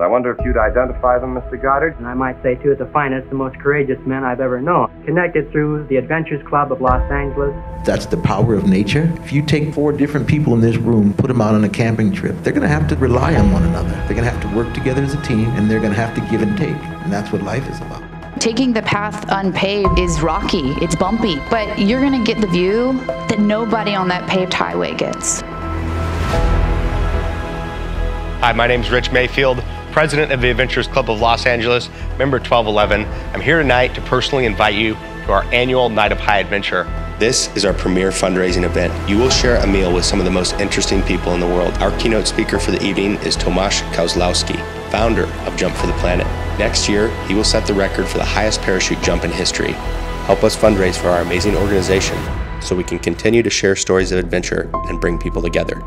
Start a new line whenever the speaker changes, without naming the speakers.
I wonder if you'd identify them, Mr. Goddard?
And I might say, too, the finest, the most courageous men I've ever known. Connected through the Adventurers' Club of Los Angeles.
That's the power of nature. If you take four different people in this room, put them out on a camping trip, they're going to have to rely on one another. They're going to have to work together as a team, and they're going to have to give and take. And that's what life is about.
Taking the path unpaved is rocky, it's bumpy, but you're going to get the view that nobody on that paved highway gets.
Hi, my name is Rich Mayfield, president of the Adventurers' Club of Los Angeles, member 1211. I'm here tonight to personally invite you to our annual Night of High Adventure. This is our premier fundraising event. You will share a meal with some of the most interesting people in the world. Our keynote speaker for the evening is Tomasz Kozlowski, founder of Jump for the Planet. Next year, he will set the record for the highest parachute jump in history. Help us fundraise for our amazing organization so we can continue to share stories of adventure and bring people together.